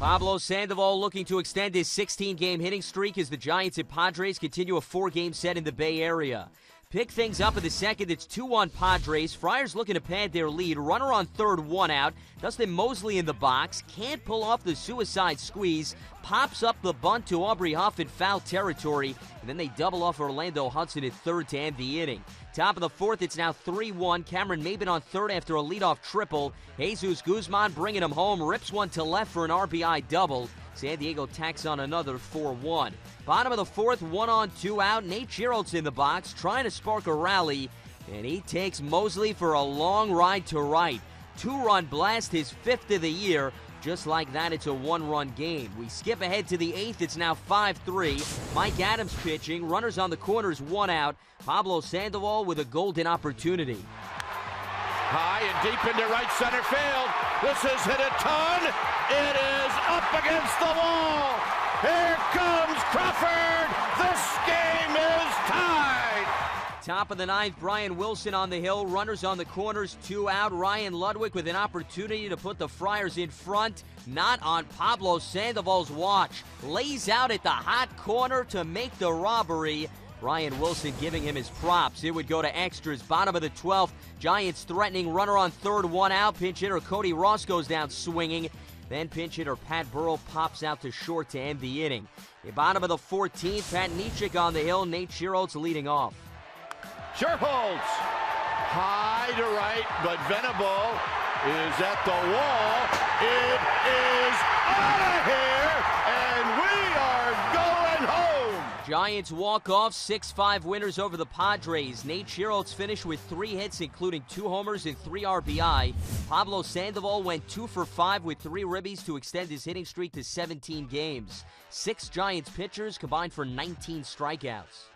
Pablo Sandoval looking to extend his 16 game hitting streak as the Giants and Padres continue a four game set in the Bay Area. Pick things up in the second. It's 2 1 Padres. Friars looking to pad their lead. Runner on third, one out. Dustin Moseley in the box. Can't pull off the suicide squeeze. Pops up the bunt to Aubrey Huff in foul territory. And then they double off Orlando Hudson at third to end the inning. Top of the fourth, it's now 3 1. Cameron Maybin on third after a leadoff triple. Jesus Guzman bringing him home. Rips one to left for an RBI double. San Diego tacks on another 4 1. Bottom of the fourth, one on, two out. Nate Schierholtz in the box, trying to spark a rally, and he takes Moseley for a long ride to right. Two run blast, his fifth of the year. Just like that, it's a one run game. We skip ahead to the eighth. It's now 5 3. Mike Adams pitching. Runners on the corners, one out. Pablo Sandoval with a golden opportunity. High and deep into right center field. This is hit a ton. Up against the wall. Here comes Crawford. This game is tied. Top of the ninth, Brian Wilson on the hill. Runners on the corners, two out. Ryan Ludwick with an opportunity to put the Friars in front. Not on Pablo Sandoval's watch. Lays out at the hot corner to make the robbery. Brian Wilson giving him his props. It would go to extras. Bottom of the 12th. Giants threatening. Runner on third, one out. Pinch hitter Cody Ross goes down swinging. Then pinch hitter Pat Burrell pops out to short to end the inning. The bottom of the 14th. Pat Neshek on the hill. Nate Schierholtz leading off. Schierholtz. High to right, but Venable is at the wall. It is Giants walk off 6 5 winners over the Padres. Nate Schierholtz finished with three hits, including two homers and three RBI. Pablo Sandoval went 2 for 5 with three ribbies to extend his hitting streak to 17 games. Six Giants pitchers combined for 19 strikeouts.